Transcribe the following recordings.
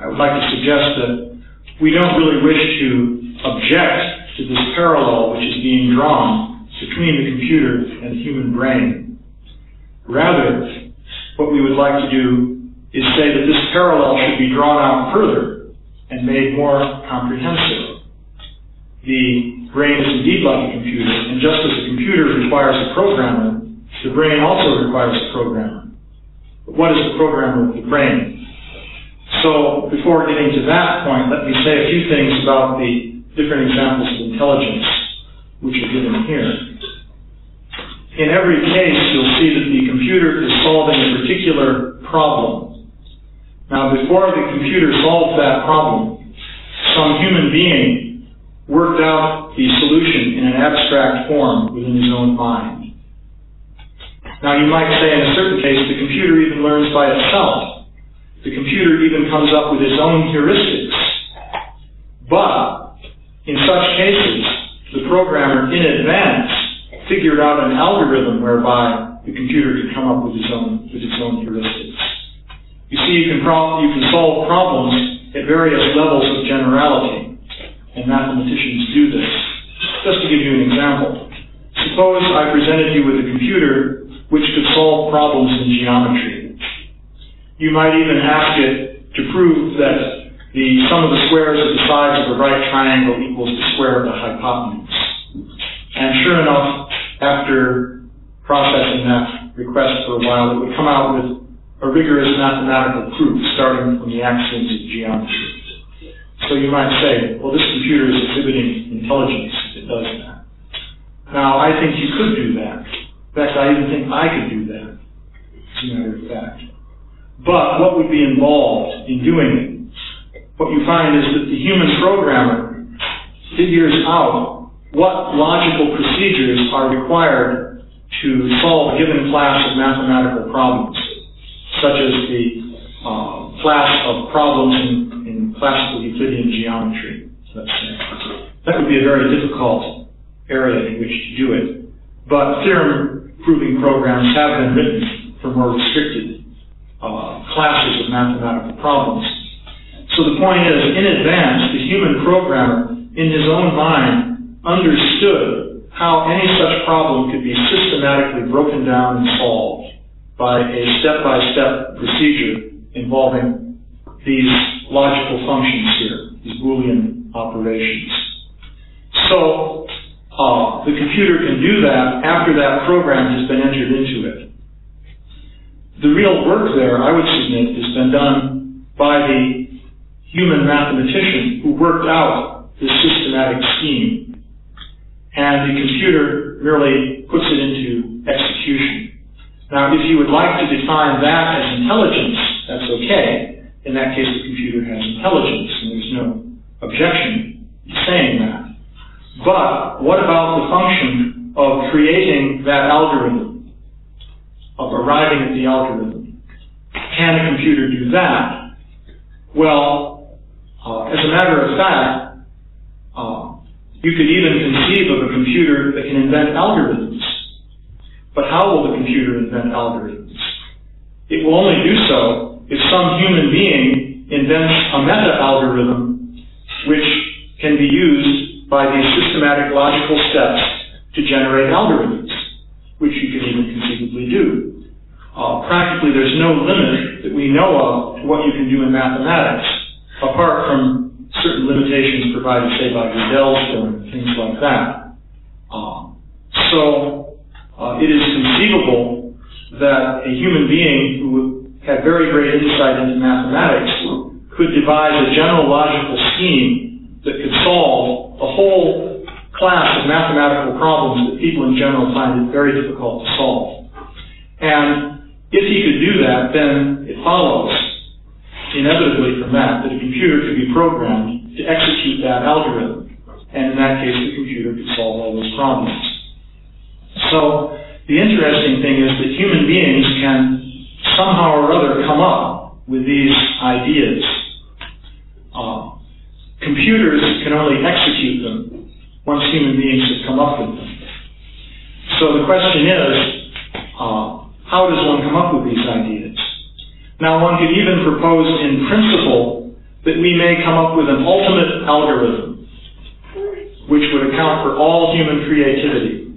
I would like to suggest that we don't really wish to object to this parallel which is being drawn between the computer and the human brain. Rather, what we would like to do is say that this parallel should be drawn out further and made more comprehensive. The brain is indeed like a computer, and just as a computer requires a programmer, the brain also requires a programmer. But what is the programmer of the brain? So, before getting to that point, let me say a few things about the different examples of intelligence which are given here. In every case, you'll see that the computer is solving a particular problem. Now, before the computer solves that problem, some human being worked out the solution in an abstract form within his own mind. Now, you might say in a certain case, the computer even learns by itself. The computer even comes up with its own heuristics. But, in such cases, the programmer in advance figured out an algorithm whereby the computer could come up with its own with its own heuristics. You see, you can you can solve problems at various levels of generality, and mathematicians do this. Just to give you an example, suppose I presented you with a computer which could solve problems in geometry. You might even ask it to prove that the sum of the squares of the sides of a right triangle equals the square of the hypotenuse. And sure enough, after processing that request for a while, it would come out with a rigorous mathematical proof starting from the axioms of geometry. So you might say, well, this computer is exhibiting intelligence if it does that. Now, I think you could do that. In fact, I even think I could do that, as a matter of fact. But what would be involved in doing it? what you find is that the human programmer figures out what logical procedures are required to solve a given class of mathematical problems, such as the uh, class of problems in, in classical Euclidean geometry. That would be a very difficult area in which to do it. But theorem proving programs have been written for more restricted uh, classes of mathematical problems. So the point is, in advance, the human programmer, in his own mind, understood how any such problem could be systematically broken down and solved by a step-by-step procedure involving these logical functions here, these Boolean operations. So, uh, the computer can do that after that program has been entered into it. The real work there, I would submit, has been done by the human mathematician who worked out this systematic scheme. And the computer merely puts it into execution. Now, if you would like to define that as intelligence, that's okay. In that case, the computer has intelligence, and there's no objection to saying that. But what about the function of creating that algorithm, of arriving at the algorithm? Can a computer do that? Well, uh, as a matter of fact, uh, you could even conceive of a computer that can invent algorithms. But how will the computer invent algorithms? It will only do so if some human being invents a meta algorithm which can be used by these systematic logical steps to generate algorithms, which you can even conceivably do. Uh, practically, there's no limit that we know of to what you can do in mathematics, apart from certain limitations provided, say, by Gödel's theorem, things like that. Uh, so, uh, it is conceivable that a human being who had very great insight into mathematics could devise a general logical scheme that could solve a whole class of mathematical problems that people in general find it very difficult to solve. And if he could do that, then it follows inevitably from that that a computer could be programmed to execute that algorithm. And in that case, the computer could solve all those problems. So the interesting thing is that human beings can somehow or other come up with these ideas uh, computers can only execute them once human beings have come up with them. So the question is, uh, how does one come up with these ideas? Now one could even propose in principle that we may come up with an ultimate algorithm which would account for all human creativity.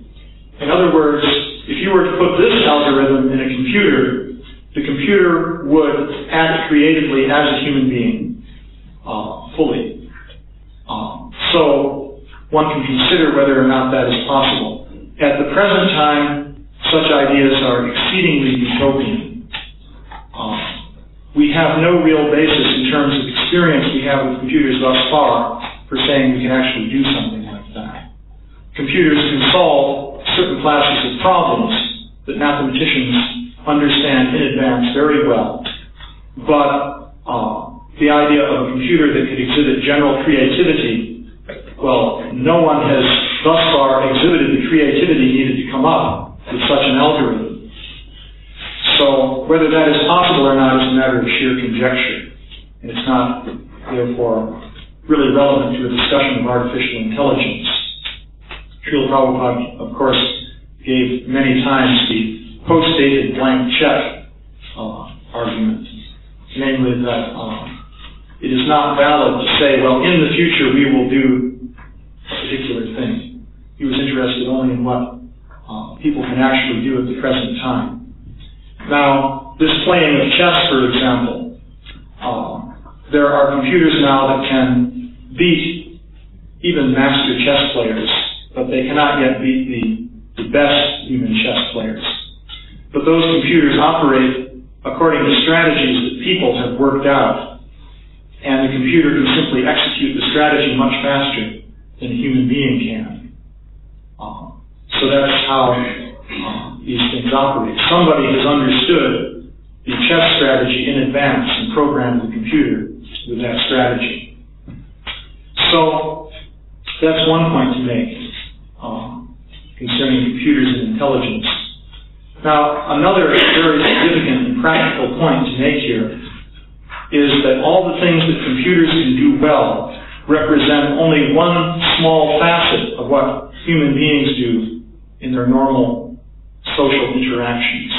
In other words, if you were to put this algorithm in a computer, the computer would act creatively as a human being uh, fully. Um, so one can consider whether or not that is possible. At the present time, such ideas are exceedingly utopian. Um, we have no real basis in terms of experience we have with computers thus far for saying we can actually do something like that. Computers can solve certain classes of problems that mathematicians understand in advance very well, but uh, the idea of a computer that could exhibit general creativity, well, no one has thus far exhibited the creativity needed to come up with such an algorithm. So whether that is possible or not is a matter of sheer conjecture. And it's not, therefore, really relevant to a discussion of artificial intelligence. Srila Prabhupada, of course, gave many times the post-dated blank check uh, argument, namely that uh, it is not valid to say, well, in the future we will do particular thing. He was interested only in what uh, people can actually do at the present time. Now, this playing of chess, for example, uh, there are computers now that can beat even master chess players, but they cannot yet beat the, the best human chess players. But those computers operate according to strategies that people have worked out and the computer can simply execute the strategy much faster than a human being can. Um, so that's how um, these things operate. Somebody has understood the chess strategy in advance and programmed the computer with that strategy. So that's one point to make um, concerning computers and intelligence. Now, another very significant and practical point to make here is that all the things that computers can do well represent only one small facet of what human beings do in their normal social interactions.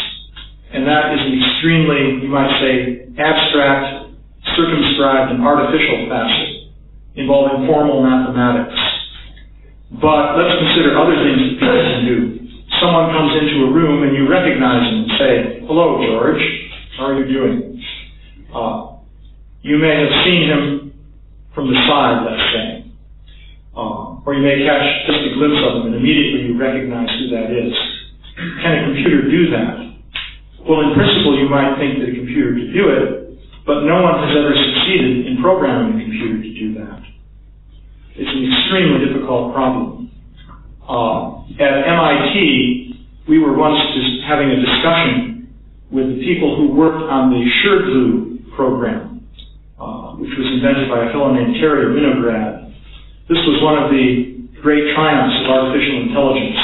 And that is an extremely, you might say, abstract, circumscribed, and artificial facet involving formal mathematics. But let's consider other things that people can do. Someone comes into a room and you recognize him and say, hello, George, how are you doing? Uh, you may have seen him from the side, let's. Um, or you may catch just a glimpse of them and immediately you recognize who that is. Can a computer do that? Well, in principle, you might think that a computer could do it, but no one has ever succeeded in programming a computer to do that. It's an extremely difficult problem. Uh, at MIT, we were once just having a discussion with the people who worked on the SHRDLU program which was invented by a fellow named Terry Winograd. This was one of the great triumphs of artificial intelligence.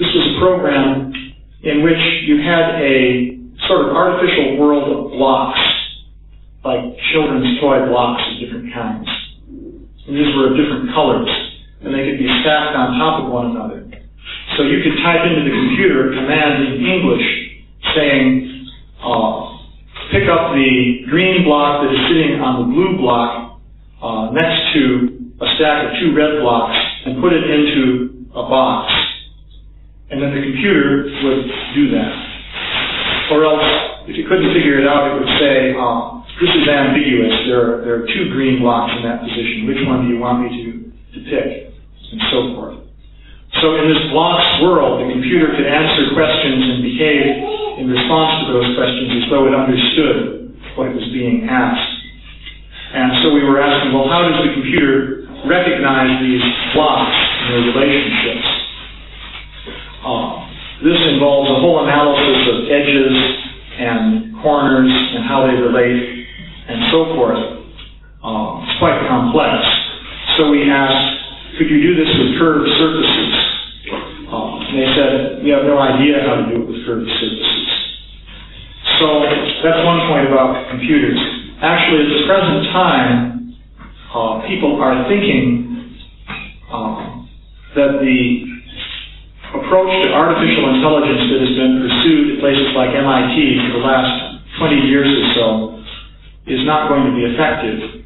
This was a program in which you had a sort of artificial world of blocks, like children's toy blocks of different kinds. And these were of different colors, and they could be stacked on top of one another. So you could type into the computer a command in English saying, uh, pick up the green block that is sitting on the blue block uh, next to a stack of two red blocks and put it into a box. And then the computer would do that. Or else, if you couldn't figure it out, it would say, uh, this is ambiguous. There are, there are two green blocks in that position. Which one do you want me to, to pick? And so forth. So in this blocks world, the computer could answer questions and behave in response to those questions as though it understood what was being asked. And so we were asking, well, how does the computer recognize these blocks and their relationships? Uh, this involves a whole analysis of edges and corners and how they relate and so forth. Uh, it's quite complex. So we asked, could you do this with curved surfaces? Uh, and they said, we have no idea how to do it with curved surfaces. So that's one point about computers. Actually, at the present time, uh, people are thinking uh, that the approach to artificial intelligence that has been pursued at places like MIT for the last 20 years or so is not going to be effective.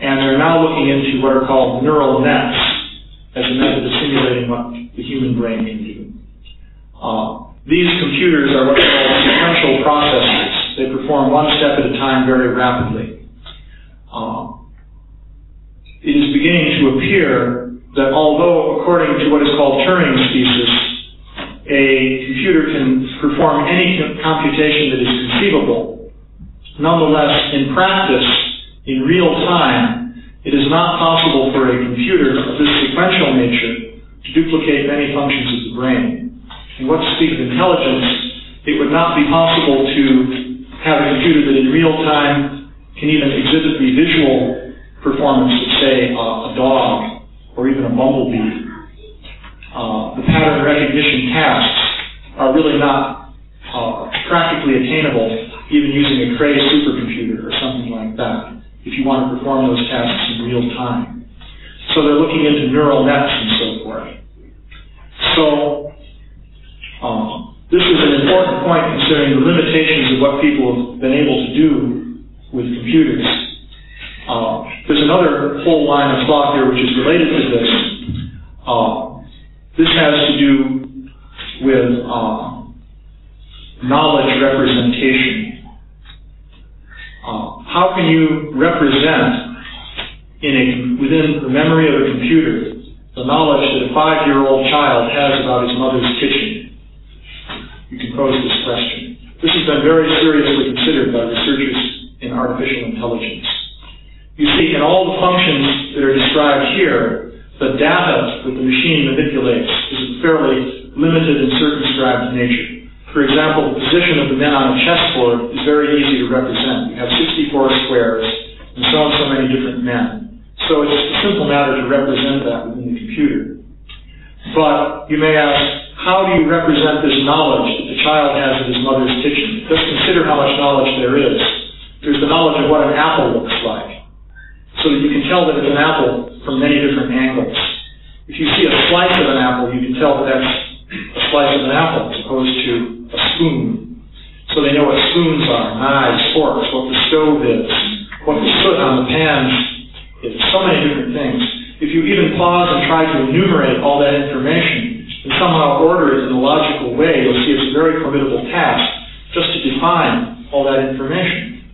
And they're now looking into what are called neural nets as a method of simulating what the human brain can do. Uh, these computers are what are called sequential processors. They perform one step at a time very rapidly. Uh, it is beginning to appear that although, according to what is called Turing's thesis, a computer can perform any computation that is conceivable, nonetheless, in practice, in real time, it is not possible for a computer of this sequential nature to duplicate many functions of the brain. And what to speak of intelligence, it would not be possible to have a computer that in real time can even exhibit the visual performance of, say, uh, a dog or even a bumblebee. Uh, the pattern recognition tasks are really not uh, practically attainable even using a Cray supercomputer or something like that if you want to perform those tasks in real time. So they're looking into neural nets and so forth. So um, this is an important point considering the limitations of what people have been able to do with computers. Uh, there's another whole line of thought here which is related to this. Uh, this has to do with uh, knowledge representation. How can you represent in a, within the memory of a computer the knowledge that a five-year-old child has about his mother's kitchen? You can pose this question. This has been very seriously considered by researchers in artificial intelligence. You see, in all the functions that are described here, the data that the machine manipulates is of fairly limited and circumscribed nature. For example, the position of the men on a chessboard is very easy to represent. You have 64 squares and so and so many different men. So it's a simple matter to represent that within the computer. But you may ask, how do you represent this knowledge child has of his mother's kitchen? Just consider how much knowledge there is. There's the knowledge of what an apple looks like so that you can tell that it's an apple from many different angles. If you see a slice of an apple, you can tell that that's a slice of an apple as opposed to a spoon. So they know what spoons are, knives, forks, what the stove is, what the soot on the pans is, so many different things. If you even pause and try to enumerate all that information and somehow order it in a logical way, you'll see it's a very formidable task just to define all that information.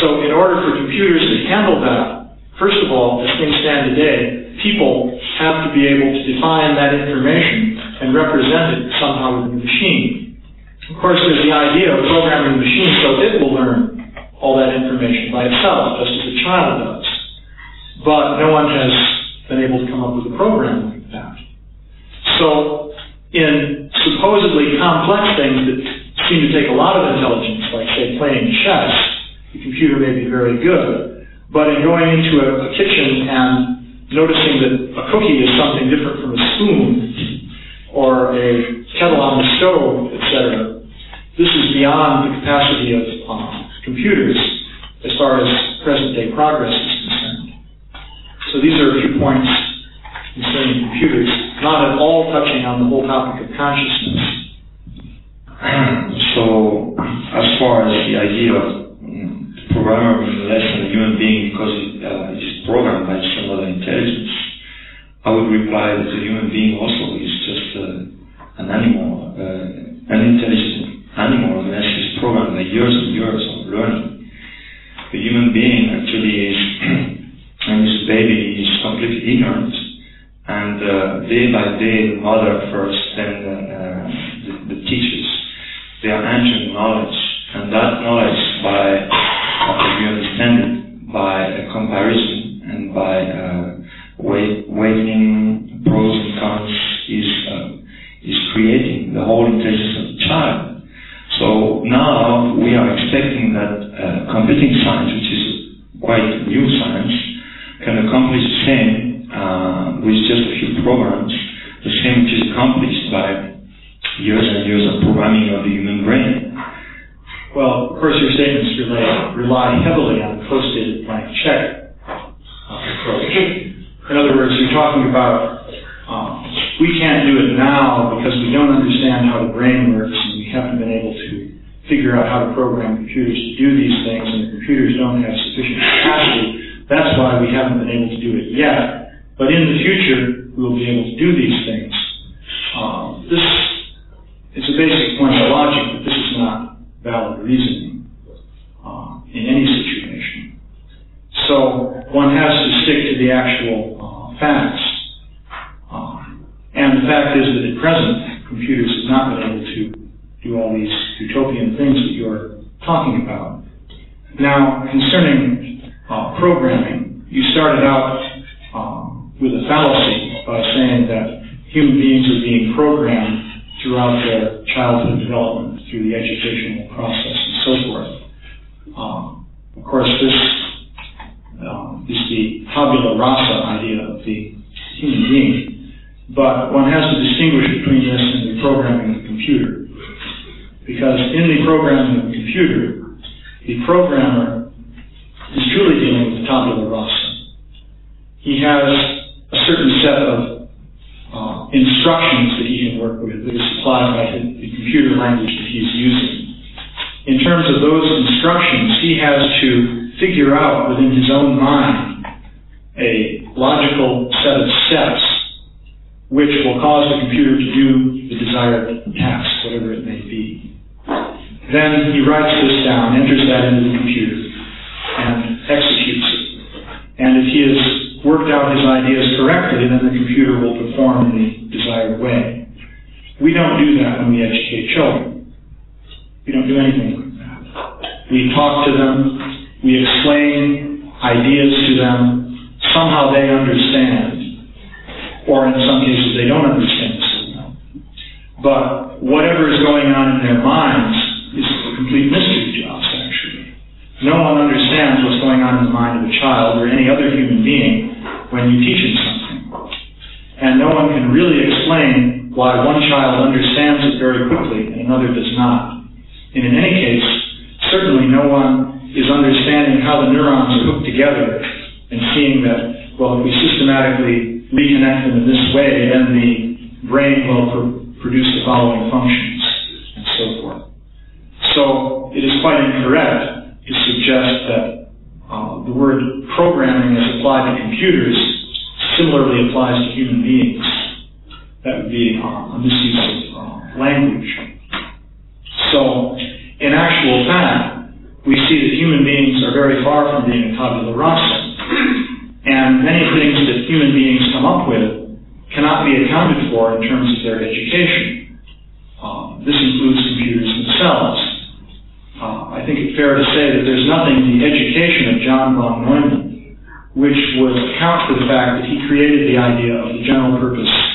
So in order for computers to handle that, First of all, as things stand today, people have to be able to define that information and represent it somehow within the machine. Of course, there's the idea of programming the machine so it will learn all that information by itself, just as a child does. But no one has been able to come up with a program. So, in supposedly complex things that seem to take a lot of intelligence, like, say, playing chess, the computer may be very good but in going into a, a kitchen and noticing that a cookie is something different from a spoon or a kettle on the stove, etc., this is beyond the capacity of um, computers as far as present day progress is concerned. So these are a few points concerning computers, not at all touching on the whole topic of consciousness. So, as far as the idea of programmer being less than a human being because uh, it is programmed by some other intelligence. I would reply that a human being also is just uh, an animal, uh, an intelligent animal, unless he's programmed by years and years of learning. The human being day by day, mother first, then uh, the, the teachers, they are entering knowledge, and that knowledge, by after we understand it, by a comparison and by uh, weight, weighting pros and cons, is uh, is creating the whole intelligence of the child. So now we are expecting that uh, computing science, which is quite new science, can accomplish the same uh, with just a few programs, the same which is accomplished by years and years of programming of the human brain. Well, of course, your statements rely, rely heavily on the posted blank check uh, approach. In other words, you're talking about um, we can't do it now because we don't understand how the brain works and we haven't been able to figure out how to program computers to do these things and the computers don't have sufficient capacity. That's why we haven't been able to do it yet. But in the future, we'll be able to do these things. Um, this it's a basic point of logic, but this is not valid reasoning uh, in any situation. So one has to stick to the actual uh, facts. Um, and the fact is that at present, computers have not been able to do all these utopian things that you're talking about. Now, concerning uh, programming, you started out with a fallacy by saying that human beings are being programmed throughout their childhood development through the educational process and so forth. Um, of course, this um, is the tabula rasa idea of the human being, but one has to distinguish between this and the programming of the computer. Because in the programming of the computer, the programmer is truly dealing with the tabula rasa. He has a certain set of uh, instructions that he can work with that are supplied by the, the computer language that he's using. In terms of those instructions, he has to figure out within his own mind a logical set of steps which will cause the computer to do the desired task, whatever it may be. Then he writes this down, enters that into the computer, and executes it. And if he has worked out his ideas correctly, then the computer will perform in the desired way. We don't do that when we educate children. We don't do anything like that. We talk to them, we explain ideas to them, somehow they understand, or in some cases they don't understand. But whatever is going on in their minds is a complete mystery to us, actually. No one understands what's going on in the mind of a child or any other human being when you teach him something. And no one can really explain why one child understands it very quickly and another does not. And in any case, certainly no one is understanding how the neurons are hooked together and seeing that, well, if we systematically reconnect them in this way, then the brain will pr- produce the following functions and so forth. So it is quite incorrect to suggest that uh, the word programming as applied to computers similarly applies to human beings. That would be uh, a misuse of uh, language. So, in actual fact, we see that human beings are very far from being a tabula rasa. And many things that human beings come up with cannot be accounted for in terms of their education. Uh, this includes computers themselves. Uh, I think it's fair to say that there's nothing in the education of John von Neumann which would account for the fact that he created the idea of the general purpose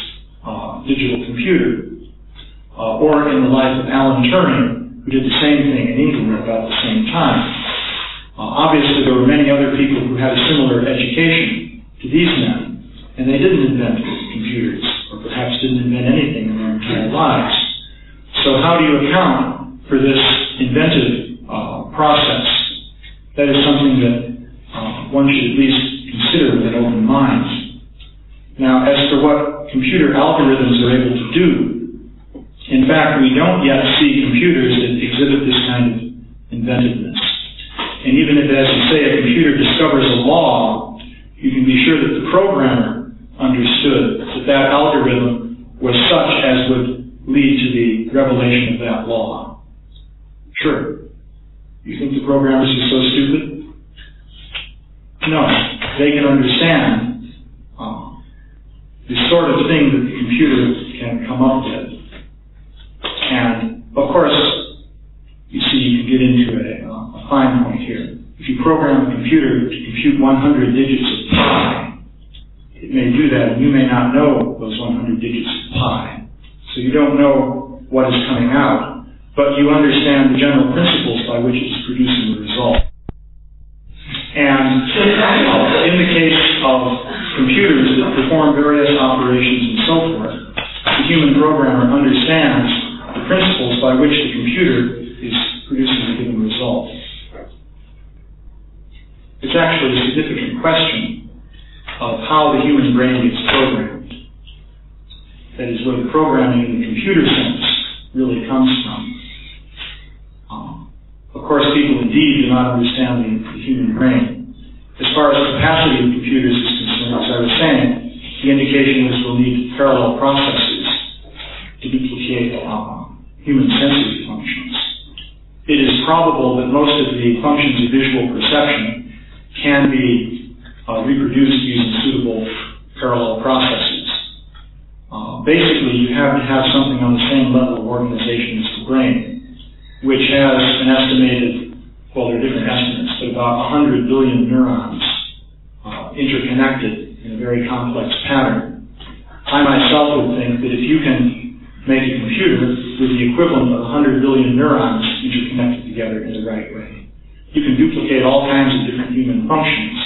digital computer, uh, or in the life of Alan Turing, who did the same thing in England about the same time. Uh, obviously, there were many other people who had a similar education to these men, and they didn't invent computers, or perhaps didn't invent anything in their entire lives. So, how do you account for this inventive uh, process? That is something that uh, one should at least consider with an open mind. Now, as for what computer algorithms are able to do, in fact, we don't yet see computers that exhibit this kind of inventiveness. And even if, as you say, a computer discovers a law, you can be sure that the programmer understood that that algorithm was such as would lead to the revelation of that law. Sure. You think the programmers are so stupid? No. They can understand sort of thing that the computer can come up with. And, of course, you see, you can get into a, a fine point here. If you program a computer to compute 100 digits of pi, it may do that, and you may not know those 100 digits of pi. So you don't know what is coming out, but you understand the general principles by which it's producing the result. And in the case computers that perform various operations and so forth, the human programmer understands the principles by which the computer is producing a given result. It's actually a significant question of how the human brain gets programmed. That is where the programming in the computer sense really comes from. Um, of course, people indeed do not understand the, the human brain. As far as the capacity of computers is concerned, as I was saying, the indication is we'll need parallel processes to duplicate uh, human sensory functions. It is probable that most of the functions of visual perception can be uh, reproduced using suitable parallel processes. Uh, basically, you have to have something on the same level of organization as the brain, which has an estimated, well, there are different estimates, but about 100 billion neurons interconnected in a very complex pattern. I myself would think that if you can make a computer with the equivalent of 100 billion neurons interconnected together in the right way, you can duplicate all kinds of different human functions.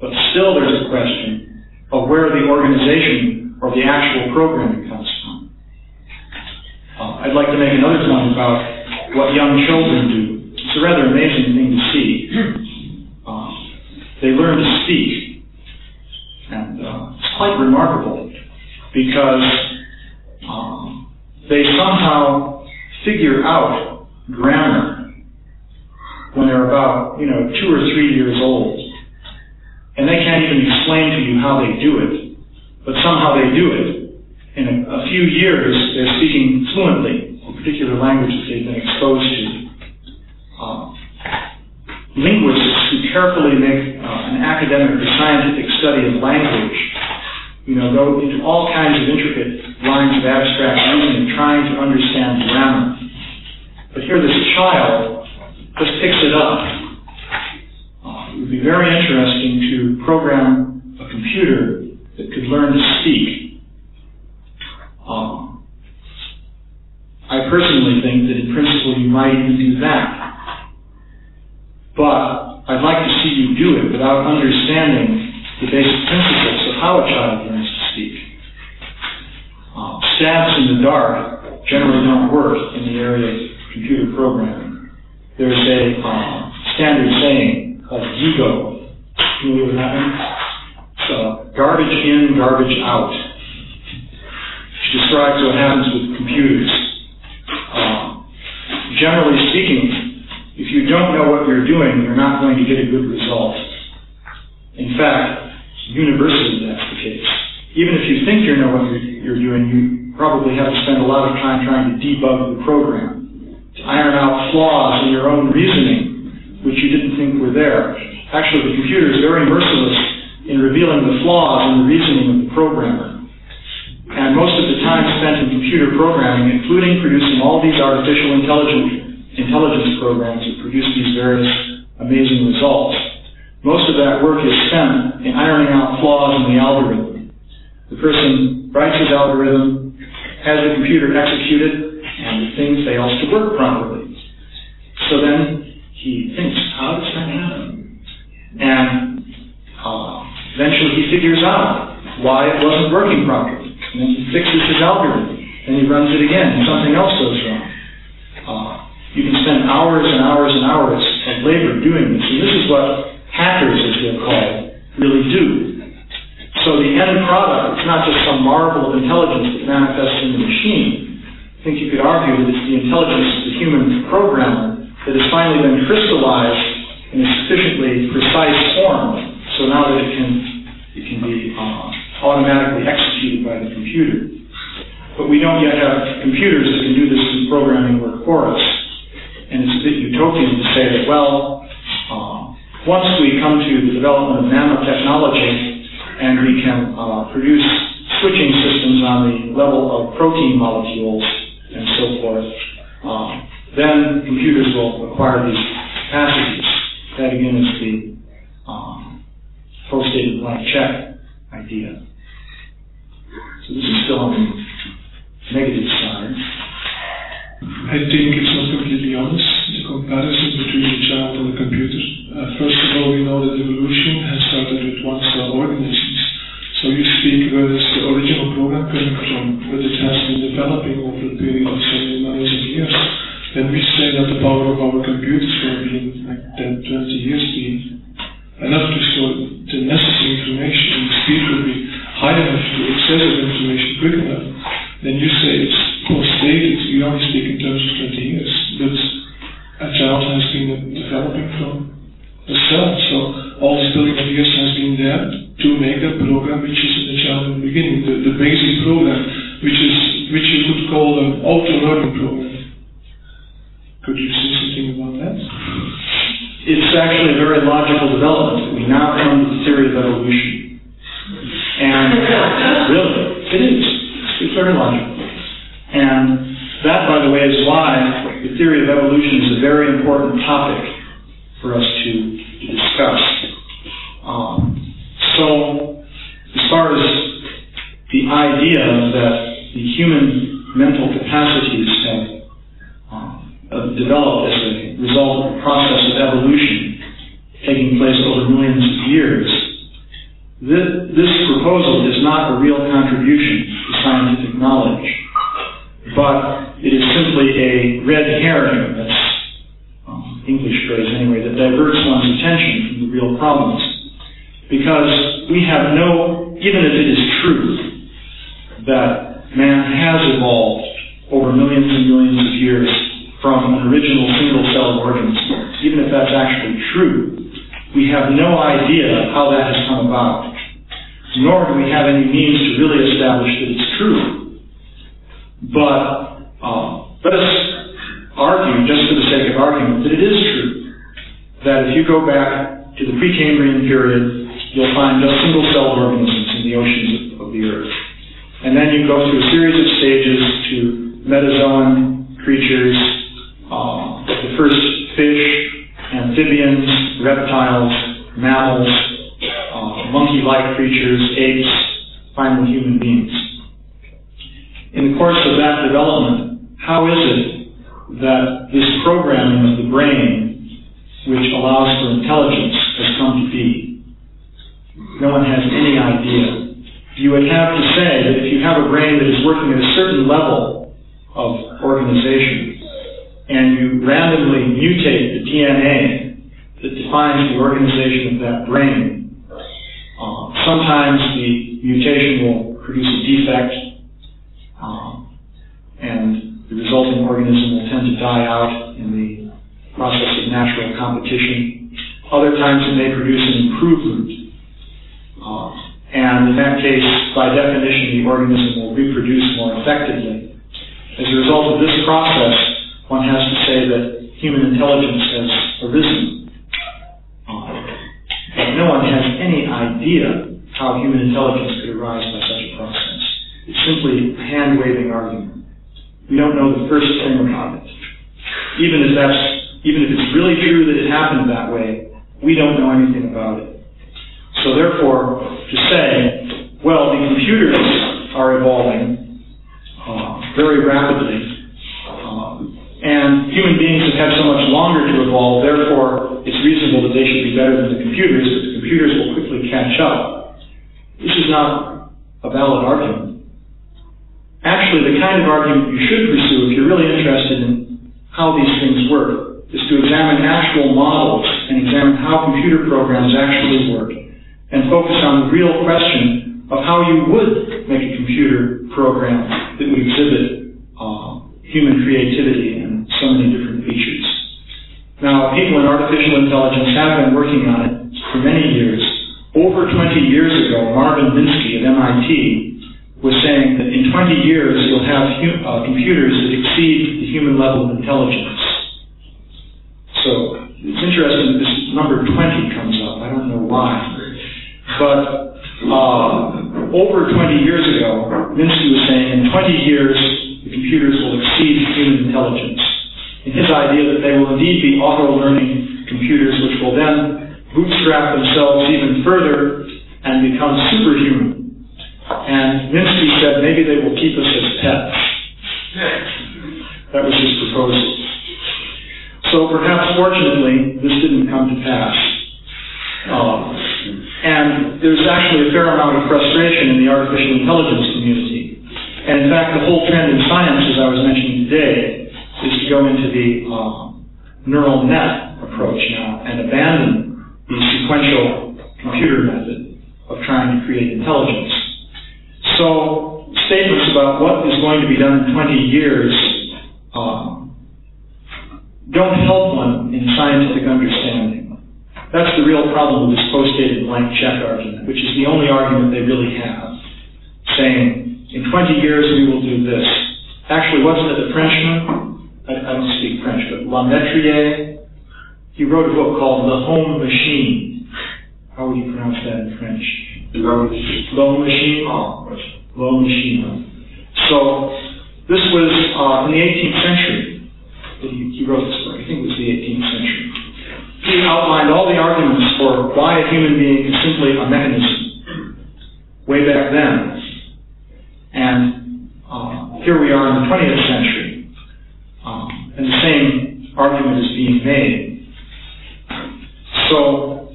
But still there's a question of where the organization or the actual programming comes from. Uh, I'd like to make another point about what young children do. It's a rather amazing thing to see. Uh, they learn to speak. And uh, it's quite remarkable because um, they somehow figure out grammar when they're about, you know, two or three years old. And they can't even explain to you how they do it, but somehow they do it. In a, a few years, they're speaking fluently a particular language that they've been exposed to. Uh, linguists who carefully make an academic or scientific study of language, you know, go into all kinds of intricate lines of abstract reasoning trying to understand grammar. But here this child just picks it up. Uh, it would be very interesting to program a computer that could learn to speak. Um, I personally think that in principle you might even do that. But I'd like to see you do it without understanding the basic principles of how a child learns to speak. Uh, stabs in the dark generally don't work in the area of computer programming there's a um, standard saying called GIGO. Familiar with that one? So, garbage in, garbage out. Which describes what happens with computers. Um, generally speaking, you don't know what you're doing, you're not going to get a good result. In fact, universally that's the case. Even if you think you know what you're, you're doing, you probably have to spend a lot of time trying to debug the program to iron out flaws in your own reasoning, which you didn't think were there. Actually, the computer is very merciless in revealing the flaws in the reasoning of the programmer. And most of the time spent in computer programming, including producing all these artificial intelligence, intelligence programs that produce these various amazing results, most of that work is spent in ironing out flaws in the algorithm. The person writes his algorithm, has the computer execute it, and the thing fails to work properly. So then he thinks, how does that happen? And uh, eventually he figures out why it wasn't working properly. And then he fixes his algorithm. Then he runs it again, and something else goes wrong. You can spend hours and hours and hours of labor doing this. And this is what hackers, as they're called, really do. So the end product, it's not just some marvel of intelligence that manifests in the machine I think you could argue that it's the intelligence of the human programmer that has finally been crystallized in a sufficiently precise form, so now that it can it can be uh, automatically executed by the computer. But we don't yet have computers that can do this programming work for us. And it's a bit utopian to say that, well, uh, once we come to the development of nanotechnology and we can uh, produce switching systems on the level of protein molecules and so forth, uh, then computers will acquire these capacities. That again is the um, post-dated blank check idea. So this is still on the negative side. I think it's not completely honest, the comparison between the child and the computer. Uh, first of all, we know that evolution has started with one-cell organisms. So you speak where is the original program coming from, but it has been developing over a period of so many millions of years. Then we say that the power of our computers will be like 10, 20 years be enough to store the necessary information and the speed will be high enough to access that information quick enough. Then you say it's post-dated, we only speak in terms of 20 years. But a child has been developing from the cell, so all this billion of years has been there to make that program which is in the child in the beginning, the, the basic program, which is which you could call an auto-learning program. Could you say something about that? It's actually a very logical development. We now come to the theory of evolution. And really, it is. It's very logical. And that, by the way, is why the theory of evolution is a very important topic for us to, to discuss. Um, so, as far as the idea that the human mental capacities have uh, developed as a result of a process of evolution taking place over millions of years, this, this proposal is not a real contribution to scientific knowledge, but it is simply a red herring, that's um, English phrase anyway, that diverts one's attention from the real problems. Because we have no, even if it is true that man has evolved over millions and millions of years from an original single-celled organism, even if that's actually true, we have no idea how that has come about. Nor do we have any means to really establish that it's true. But uh, let us argue, just for the sake of argument, that it is true. That if you go back to the Precambrian period, you'll find just single-celled organisms in the oceans of the Earth. And then you go through a series of stages to metazoan creatures, uh, the first fish, amphibians, reptiles, mammals, uh, monkey-like creatures, apes, finally human beings. In the course of that development, how is it that this programming of the brain, which allows for intelligence, has come to be? No one has any idea. You would have to say that if you have a brain that is working at a certain level of organization, and you randomly mutate the DNA that defines the organization of that brain, uh, sometimes the mutation will produce a defect, um, and the resulting organism will tend to die out in the process of natural competition. Other times it may produce an improvement. Uh, and in that case, by definition, the organism will reproduce more effectively. As a result of this process, one has to say that human intelligence has arisen. Uh, no one has any idea how human intelligence could arise by such a process. It's simply a hand-waving argument. We don't know the first thing about it. Even if that's, even if it's really true that it happened that way, we don't know anything about it. So therefore, to say, well, the computers are evolving uh, very rapidly, uh, and human beings have had so much longer to evolve, therefore it's reasonable that they should be better than the computers, but the computers will quickly catch up. This is not a valid argument. Actually, the kind of argument you should pursue if you're really interested in how these things work is to examine actual models and examine how computer programs actually work and focus on the real question of how you would make a computer program that would exhibit uh, human creativity and so many different features. Now, people in artificial intelligence have been working on it for many years. Over 20 years ago, Marvin Minsky at MIT was saying that in 20 years you'll have uh, computers that exceed the human level of intelligence. So it's interesting that this number 20 comes up. I don't know why. But uh, over 20 years ago, Minsky was saying in 20 years the computers will exceed human intelligence. And his idea that they will indeed be auto-learning computers which will then bootstrap themselves even further and become superhuman. And Minsky said maybe they will keep us as pets. That was his proposal. So perhaps fortunately, this didn't come to pass. Uh, and there's actually a fair amount of frustration in the artificial intelligence community. And in fact, the whole trend in science, as I was mentioning today, is to go into the uh, neural net approach now and abandon the sequential computer method of trying to create intelligence. So statements about what is going to be done in 20 years uh, don't help one in scientific understanding. That's the real problem with this post-dated blank check argument, which is the only argument they really have, saying, in 20 years we will do this. Actually, wasn't it the Frenchman? I, I don't speak French, but La Mettrie, he wrote a book called The Home Machine. How would you pronounce that in French? L'homme Low machine? Oh, Low machine. So, this was uh, in the 18th century he, he wrote this book. I think it was the 18th century. He outlined all the arguments for why a human being is simply a mechanism way back then. And uh, here we are in the 20th century, um, and the same argument is being made. So,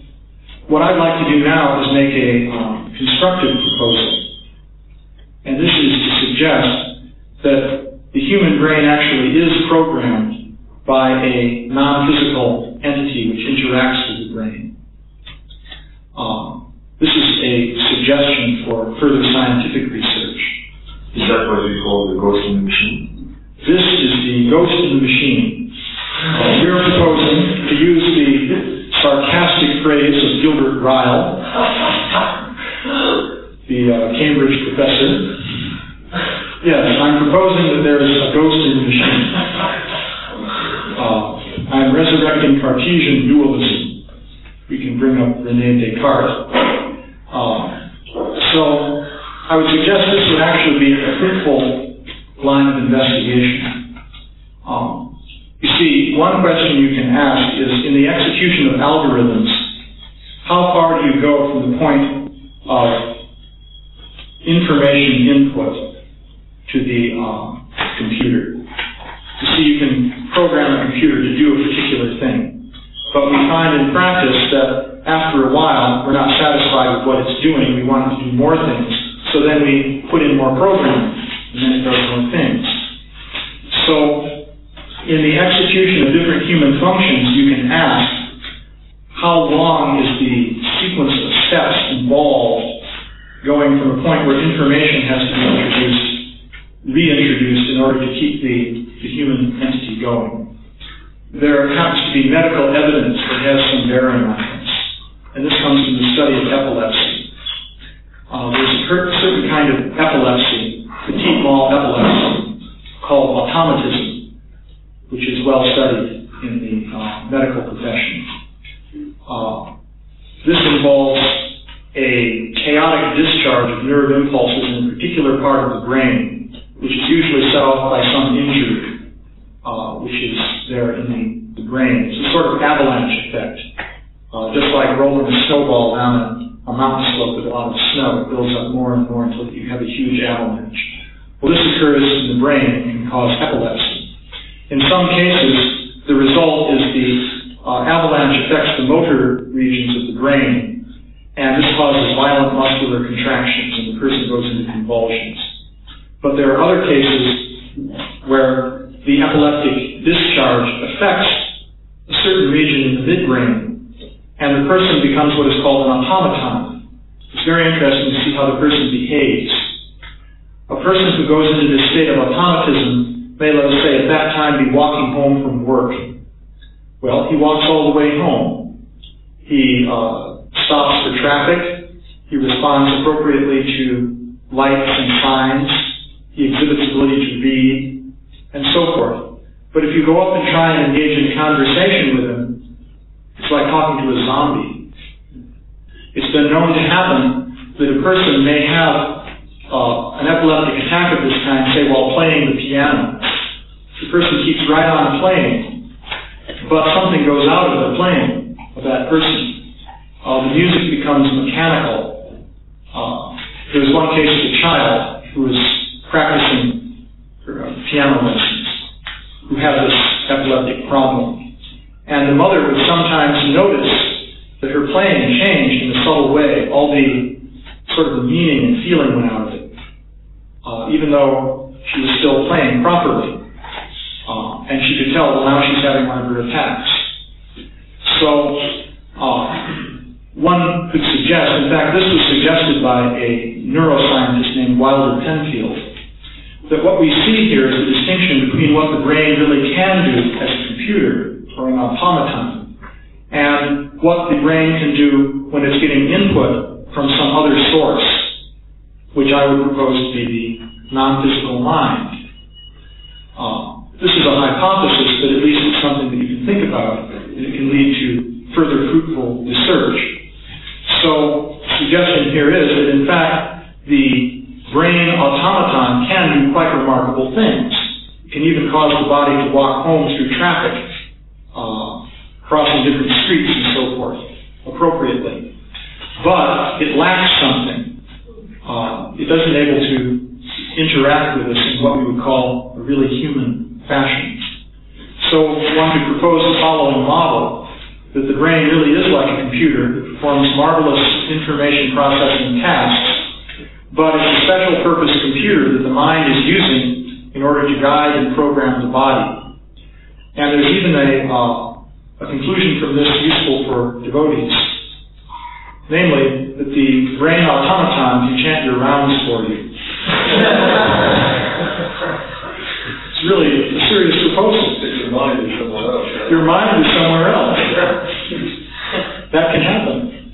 what I'd like to do now is make a um, constructive proposal. And this is to suggest that the human brain actually is programmed by a non-physical entity which interacts with the brain. Um, this is a suggestion for further scientific research. Is that what we call the ghost in the machine? This is the ghost in the machine. Uh, we're proposing to use the sarcastic phrase of Gilbert Ryle, the uh, Cambridge professor. Yes, I'm proposing that there is a ghost in the machine. Uh, I'm resurrecting Cartesian dualism. We can bring up Rene Descartes. Uh, so I would suggest this would actually be a fruitful line of investigation. Um, you see, one question you can ask is in the execution of algorithms, how far do you go from the point of information input to the uh, computer? You see, you can program a computer to do a particular thing, but we find in practice that after a while, we're not satisfied with what it's doing. We want it to do more things. So then we put in more programming, and then it does more things. So, in the execution of different human functions, you can ask, how long is the sequence of steps involved going from a point where information has to be introduced, reintroduced in order to keep the, the human entity going? There happens to be medical evidence that has some bearing on this, and this comes from the study of epilepsy. Uh, there's a cer- certain kind of epilepsy, petit mal epilepsy, called automatism, which is well studied in the uh, medical profession. Uh, this involves a chaotic discharge of nerve impulses in a particular part of the brain, which is usually set off by some injury, uh, which is there in the, the brain. It's a sort of avalanche effect. Uh, just like rolling a snowball down a, a mountain slope with a lot of snow, it builds up more and more until you have a huge avalanche. Well, this occurs in the brain and can cause epilepsy. In some cases, the result is the uh, avalanche affects the motor regions of the brain, and this causes violent muscular contractions, and the person goes into convulsions. But there are other cases where the epileptic discharge affects a certain region in the midbrain, and the person becomes what is called an automaton. It's very interesting to see how the person behaves. A person who goes into this state of automatism may, let us say, at that time be walking home from work. Well, he walks all the way home. He uh, stops for traffic. He responds appropriately to lights and signs. He exhibits ability to read, and so forth. But if you go up and try and engage in conversation with him, it's like talking to a zombie. It's been known to happen that a person may have uh, an epileptic attack of this kind, say, while playing the piano. The person keeps right on playing, but something goes out of the playing of that person. Uh, the music becomes mechanical. Uh, there was one case of a child who was practicing uh, piano lessons who had this epileptic problem. And the mother would sometimes notice that her playing changed in a subtle way, all the sort of meaning and feeling went out of it, uh, even though she was still playing properly. Uh, and she could tell, well, now she's having one of her attacks. So, uh, one could suggest, in fact, this was suggested by a neuroscientist named Wilder Penfield, that what we see here is a distinction between what the brain really can do as a computer or an automaton and what the brain can do when it's getting input from some other source, which I would propose to be the non-physical mind. Uh, this is a hypothesis, but at least it's something that you can think about, and it can lead to further fruitful research. So, the suggestion here is that in fact, the brain automaton can do quite remarkable things. It can even cause the body to walk home through traffic, uh, crossing different streets and so forth, appropriately. But it lacks something. Uh, it doesn't able to interact with us in what we would call a really human fashion. So one could propose the following model, that the brain really is like a computer that performs marvelous information processing tasks but it's a special purpose computer that the mind is using in order to guide and program the body. And there's even a, uh, a conclusion from this useful for devotees. Namely, that the brain automaton can chant your rounds for you. it's really a serious proposal. Your mind is somewhere else. Your mind is somewhere else. that can happen.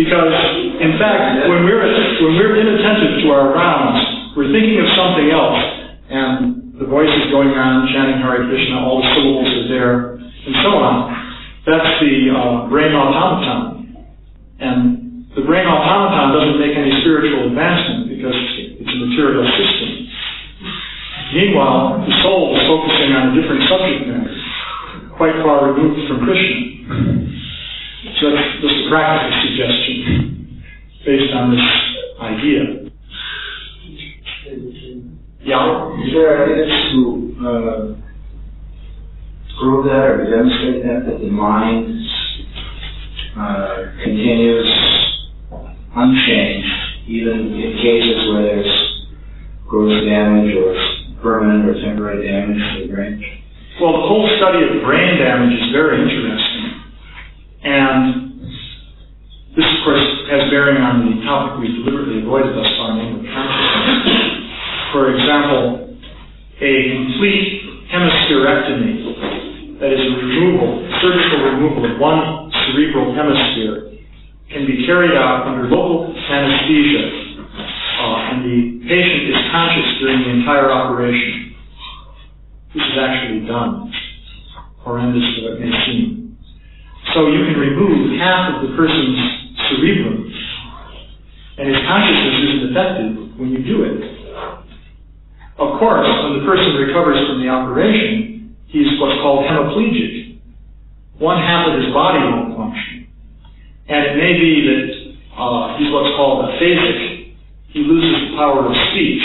Because, in fact, when we're, when we're inattentive to our rounds, we're thinking of something else, and the voice is going around chanting Hare Krishna, all the syllables are there, and so on. That's the uh, brain automaton. And the brain automaton doesn't make any spiritual advancement because it's a material system. Meanwhile, the soul is focusing on a different subject matter, quite far removed from Krishna. So that's just a practical suggestion based on this idea. Yeah. Is there evidence to uh, prove that or demonstrate that, that the mind uh, continues unchanged, even in cases where there's gross damage or permanent or temporary damage to the? Well, the whole study of brain damage is very interesting. And this, of course, has bearing on the topic we deliberately avoided thus far, namely consciousness. For example, a complete hemispherectomy, that is a removal, surgical removal of one cerebral hemisphere, can be carried out under local anesthesia, and the patient is conscious during the entire operation. This is actually done, horrendous though it may seem. So you can remove half of the person's cerebrum, and his consciousness isn't affected when you do it. Of course, when the person recovers from the operation, he's what's called hemiplegic. One half of his body won't function. And it may be that uh, he's what's called aphasic. He loses the power of speech.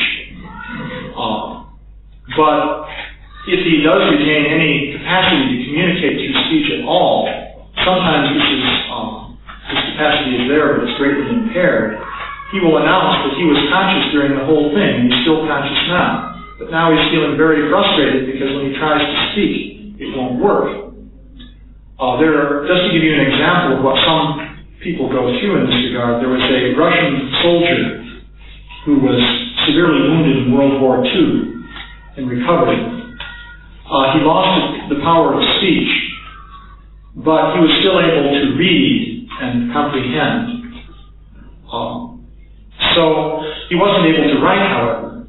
Uh, but if he does retain any capacity to communicate through speech at all, sometimes this is um, his capacity is there, but it's greatly impaired. He will announce that he was conscious during the whole thing, and he's still conscious now. But now he's feeling very frustrated because when he tries to speak, it won't work. Uh, there, just to give you an example of what some people go through in this regard, there was a Russian soldier who was severely wounded in World War II and recovered. Uh, he lost the power of speech but he was still able to read and comprehend. Um, so he wasn't able to write, however.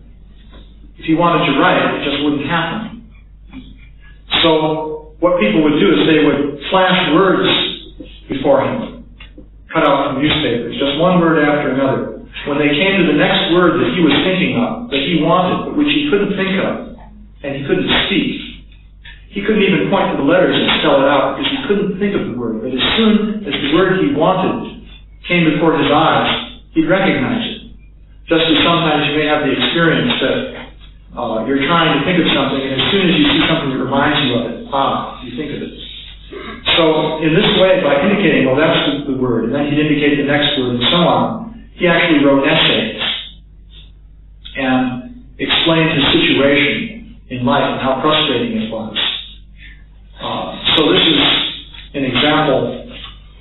If he wanted to write, it just wouldn't happen. So what people would do is they would flash words before him, cut out from newspapers, just one word after another. When they came to the next word that he was thinking of, that he wanted, but which he couldn't think of, and he couldn't speak, he couldn't even point to the letters and spell it out because he couldn't think of the word. But as soon as the word he wanted came before his eyes, he'd recognize it. Just as sometimes you may have the experience that uh, you're trying to think of something, and as soon as you see something that reminds you of it, ah, you think of it. So in this way, by indicating, well, that's the, the word, and then he'd indicate the next word, and so on, he actually wrote essays and explained his situation in life and how frustrating it was. Uh, so this is an example.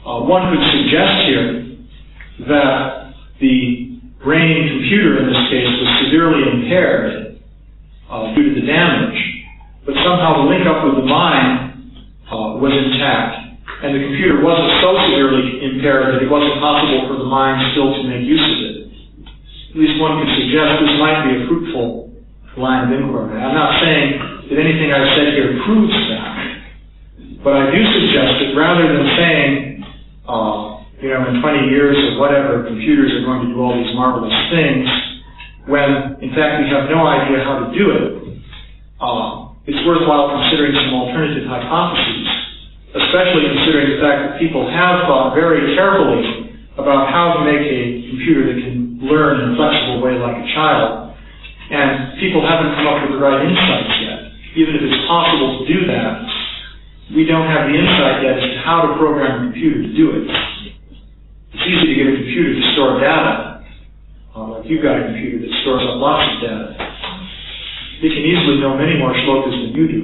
Uh, one could suggest here that the brain computer in this case was severely impaired uh, due to the damage, but somehow the link up with the mind uh, was intact, and the computer wasn't so severely impaired that it wasn't possible for the mind still to make use of it. At least one could suggest this might be a fruitful line of inquiry. I'm not saying that anything I've said here proves that. But I do suggest that rather than saying, uh, you know, in 20 years or whatever, computers are going to do all these marvelous things, when in fact we have no idea how to do it, uh, it's worthwhile considering some alternative hypotheses, especially considering the fact that people have thought very carefully about how to make a computer that can learn in a flexible way like a child, and people haven't come up with the right insights yet. Even if it's possible to do that, we don't have the insight yet as to how to program a computer to do it. It's easy to get a computer to store data. Uh, like you've got a computer that stores up lots of data. It can easily know many more shlokas than you do,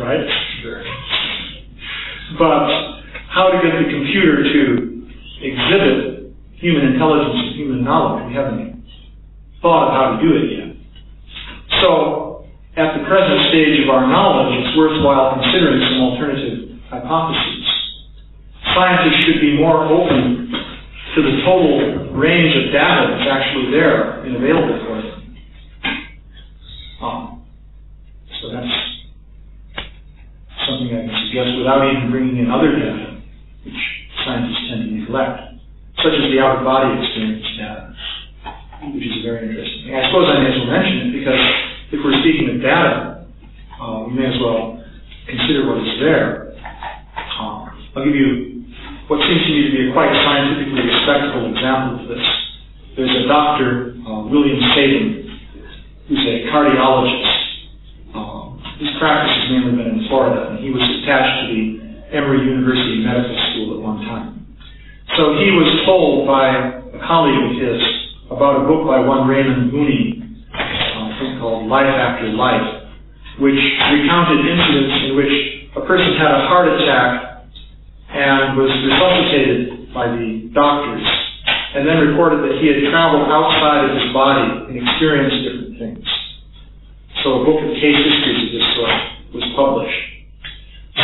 right? But how to get the computer to exhibit human intelligence and human knowledge, we haven't thought of how to do it yet. So at the present stage of our knowledge, it's worthwhile considering some alternative hypotheses. Scientists should be more open to the total range of data that's actually there and available for them. Um, so that's something I suggest without even bringing in other data, which scientists tend to neglect, such as the outer body experience data, which is very interesting. I suppose I may as well mention it because if we're speaking of data, uh, we may as well consider what is there. Uh, I'll give you what seems to me to be a quite scientifically respectable example of this. There's a doctor, uh, William Sabom, who's a cardiologist. Uh, his practice has mainly been in Florida, and he was attached to the Emory University Medical School at one time. So he was told by a colleague of his about a book by one Raymond Moody um, called Life After Life, which recounted incidents in which a person had a heart attack and was resuscitated by the doctors, and then reported that he had traveled outside of his body and experienced different things. So a book of case histories of this sort was published.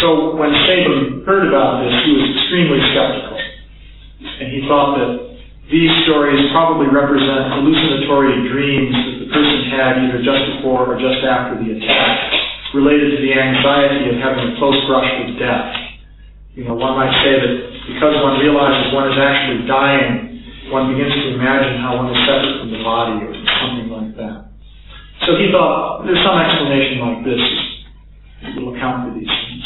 So when Sabom heard about this, he was extremely skeptical. And he thought that these stories probably represent hallucinatory dreams that the person had either just before or just after the attack, related to the anxiety of having a close brush with death. You know, one might say that because one realizes one is actually dying, one begins to imagine how one is separate from the body or something like that. So he thought there's some explanation like this will account for these things.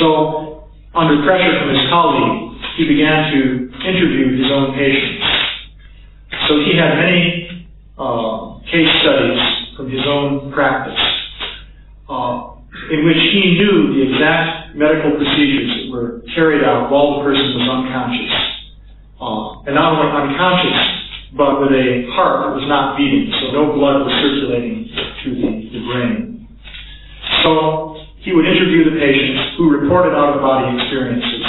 So, under pressure from his colleague, he began to interview his own patients. So he had many uh, case studies from his own practice uh, in which he knew the exact medical procedures that were carried out while the person was unconscious. Uh, and not only unconscious, but with a heart that was not beating, so no blood was circulating through the, the brain. So he would interview the patients who reported out of body experiences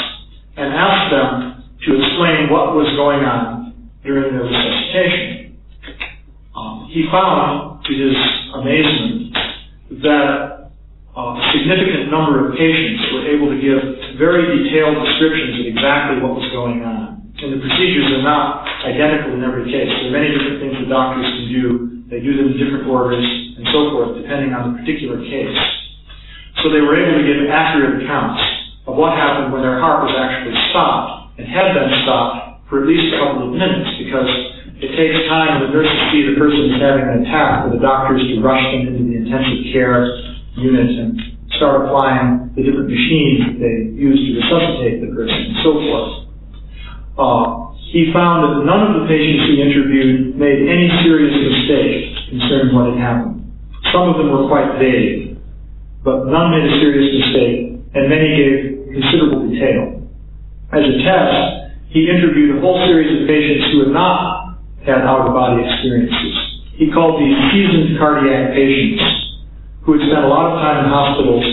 and ask them to explain what was going on during their resuscitation. Um, he found, to his amazement, that uh, a significant number of patients were able to give very detailed descriptions of exactly what was going on. and the procedures are not identical in every case. There are many different things the doctors can do. They do them in different orders and so forth, depending on the particular case. So they were able to give accurate accounts of what happened when their heart was actually stopped and had been stopped for at least a couple of minutes because it takes time for the nurses to see the person is having an attack for the doctors to rush them into the intensive care unit and start applying the different machines that they use to resuscitate the person and so forth. Uh, he found that none of the patients he interviewed made any serious mistake concerning what had happened. Some of them were quite vague, but none made a serious mistake, and many gave considerable detail. As a test, he interviewed a whole series of patients who had not had out-of-body experiences. He called these seasoned cardiac patients who had spent a lot of time in hospitals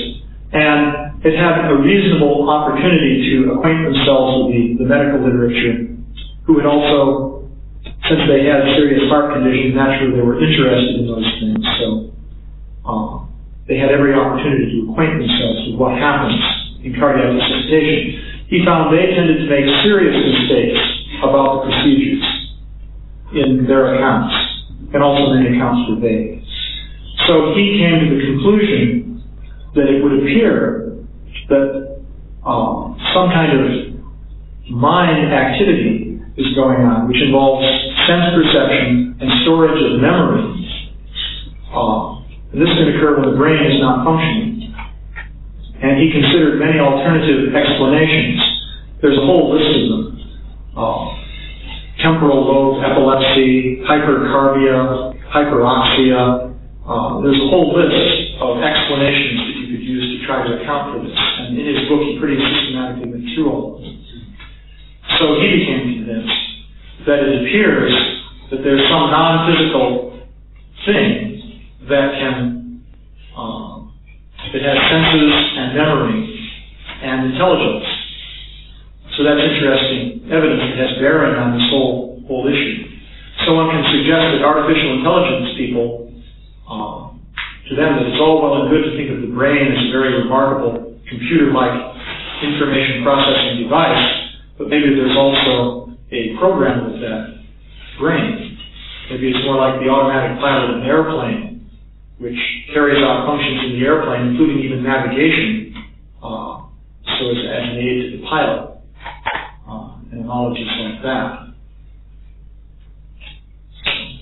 and had had a reasonable opportunity to acquaint themselves with the, the medical literature, who had also, since they had a serious heart condition, naturally they were interested in those things. So uh, they had every opportunity to acquaint themselves with what happens in cardiac resuscitation. He found they tended to make serious mistakes about the procedures in their accounts, and also many accounts were vague. So he came to the conclusion that it would appear that uh, some kind of mind activity is going on, which involves sense perception and storage of memory. Uh, and this can occur when the brain is not functioning. And he considered many alternative explanations. There's a whole list of them. Uh, temporal lobe epilepsy, hypercarbia, hyperoxia. Uh, there's a whole list of explanations that you could use to try to account for this. And in his book, he pretty systematically went through all of them. So he became convinced that it appears that there's some non-physical thing that can, um, that has senses and memory and intelligence. So that's interesting evidence that has bearing on this whole whole issue. So one can suggest that artificial intelligence people, um, to them, that it's all well and good to think of the brain as a very remarkable computer-like information processing device, but maybe there's also a program with that brain. Maybe it's more like the automatic pilot of an airplane, which carries out functions in the airplane, including even navigation, uh, so as, as an aid to the pilot, uh, and analogies like that.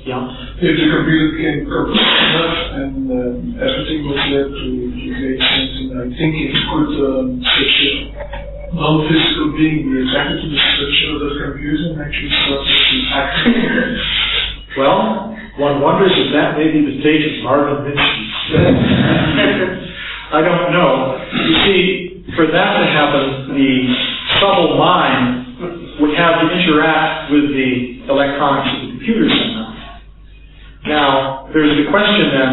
Yeah. If the computer became perfect enough and um, everything was there to, sense, and I think it could um, such a non-physical being be attracted to the structure of the computer and actually start to act. Well, one wonders if that may be the stage of Marvin Minsky. I don't know. You see, for that to happen, the subtle mind would have to interact with the electronics of the computer somehow. Now, there's the question then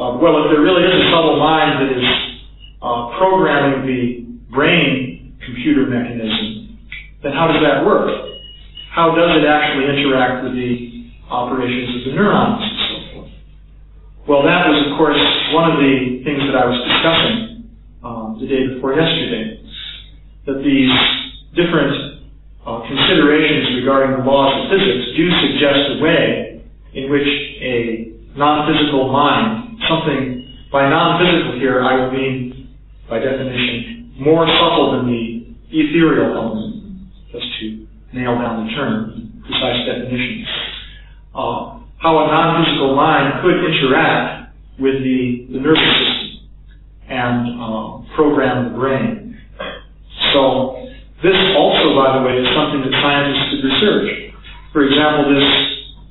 of, well, if there really is a subtle mind that is uh, programming the brain computer mechanism, then how does that work? How does it actually interact with the operations of the neurons and so forth? Well, that was, of course, one of the things that I was discussing um, the day before yesterday. That these different uh, considerations regarding the laws of physics do suggest a way in which a non-physical mind, something, by non-physical here I would mean, by definition, more subtle than the ethereal element, just to nail down the term, precise definitions. Uh, how a non-physical mind could interact with the, the nervous system and uh, program the brain. So this also, by the way, is something that scientists could research. For example, this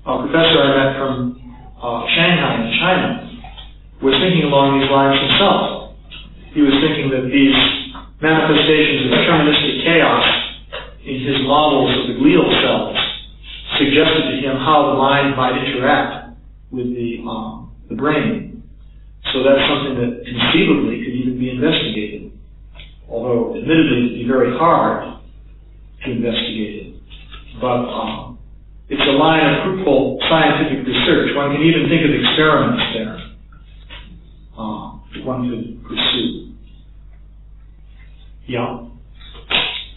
uh, professor I met from uh, Shanghai in China was thinking along these lines himself. He was thinking that these manifestations of deterministic chaos in his models of the glial cells suggested to him how the mind might interact with the, um, the brain. So that's something that conceivably could even be investigated. Although, admittedly, it'd be very hard to investigate it. But um, it's a line of fruitful scientific research. One can even think of experiments there that one could pursue. Yeah?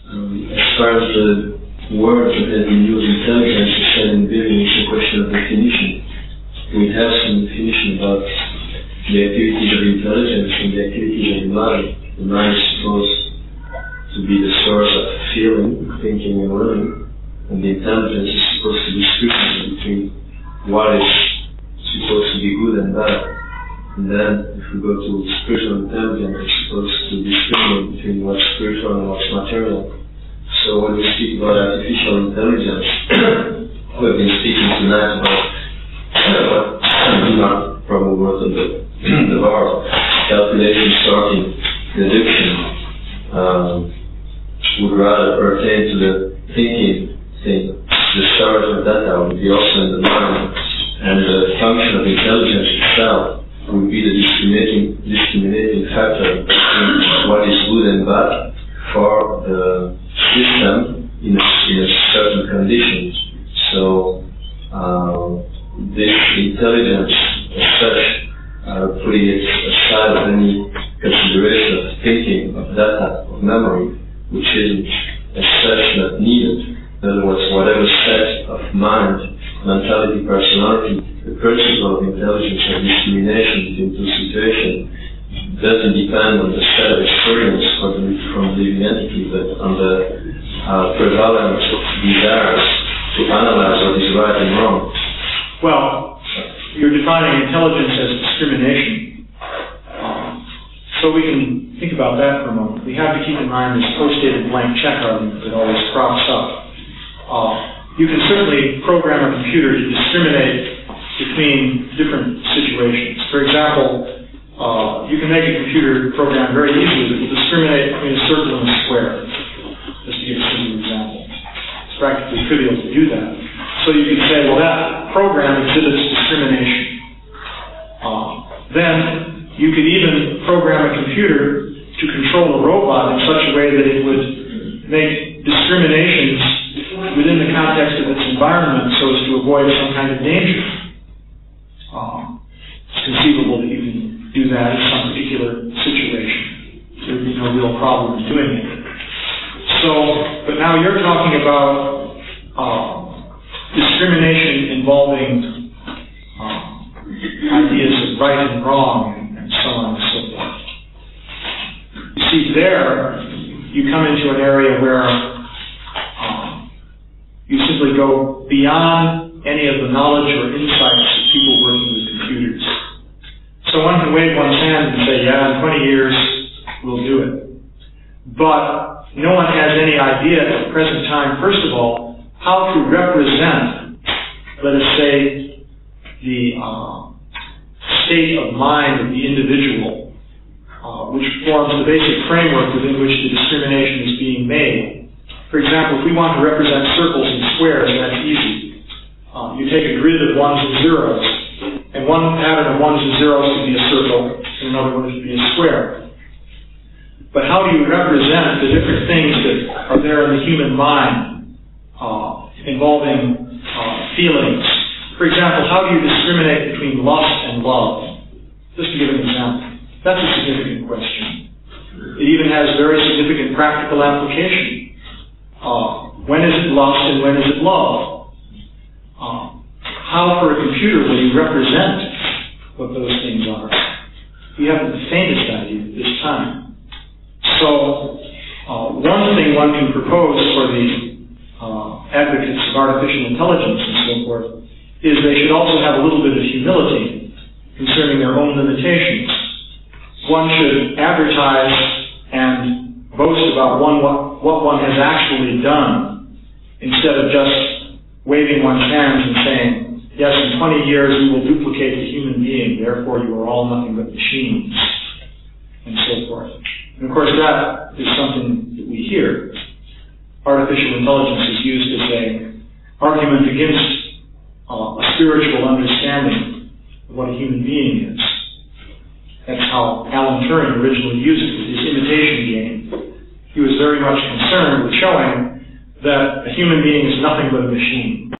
Um, as far as the word that has been used, intelligence, is in Biblium, it's a question of definition. We have some definition about the activities of intelligence and the activities of the mind. The mind is supposed to be the source of feeling, thinking, and learning, and the intelligence is supposed to be switching between what is supposed to be good and bad. And then, if we go to spiritual intelligence, it's supposed to discriminate between what's spiritual and what's material. So when we speak about artificial intelligence, we've been speaking tonight about not probably wrote on the, the bar, calculation, sorting, deduction, um, would rather pertain to the thinking thing. The storage of data would be also in the mind, and the function of intelligence itself would be the discriminating, discriminating factor between what is good and bad for the system in a, in a certain conditions. So, um, this intelligence as such, uh, it aside of any consideration of thinking, of data, of memory, which isn't as such not needed. In other words, whatever set of mind, mentality, personality, the principle of intelligence and discrimination between two situations doesn't depend on the set of experience for the, from the entity, but on the uh, prevalent desires to analyze what is right and wrong. Well, you're defining intelligence as discrimination. So we can think about that for a moment. We have to keep in mind this post-dated blank check argument that always crops up. Uh, You can certainly program a computer to discriminate between different situations. For example, uh, you can make a computer program very easily do that. So you can say, well, that program exhibits discrimination. Uh, then you could even program a computer to control a robot in such a way that it would make discriminations within the context of its environment so as to avoid some kind of danger. Um, it's conceivable that you can do that in some particular situation. There would be no real problem in doing it. So, but now you're talking about uh, discrimination involving um, ideas of right and wrong and, and so on and so forth. You see, there you come into an area where um, you simply go beyond any of the knowledge or insights of people working with computers. So one can wave one's hand and say, yeah, in 20 years we'll do it. But no one has any idea at the present time, first of all, how to represent, let us say, the uh, state of mind of the individual, uh, which forms the basic framework within which the discrimination is being made. For example, if we want to represent circles and squares, that's easy. Uh, you take a grid of ones and zeros, and one pattern of ones and zeros could be a circle, and another one could be a square. But how do you represent the different things that are there in the human mind uh, involving uh, feelings? For example, how do you discriminate between lust and love? Just to give an example. That's a significant question. It even has very significant practical application. Uh, when is it lust and when is it love? Uh, how, for a computer, will you represent what those things are? We haven't the faintest idea at this time. So, uh, one thing one can propose for the uh, advocates of artificial intelligence and so forth is they should also have a little bit of humility concerning their own limitations. One should advertise and boast about one what, what one has actually done instead of just waving one's hands and saying, yes, in 20 years we will duplicate the human being, therefore you are all nothing but machines, and so forth. And of course, that is something that we hear. Artificial intelligence is used as a argument against uh, a spiritual understanding of what a human being is. That's how Alan Turing originally used it with his imitation game. He was very much concerned with showing that a human being is nothing but a machine.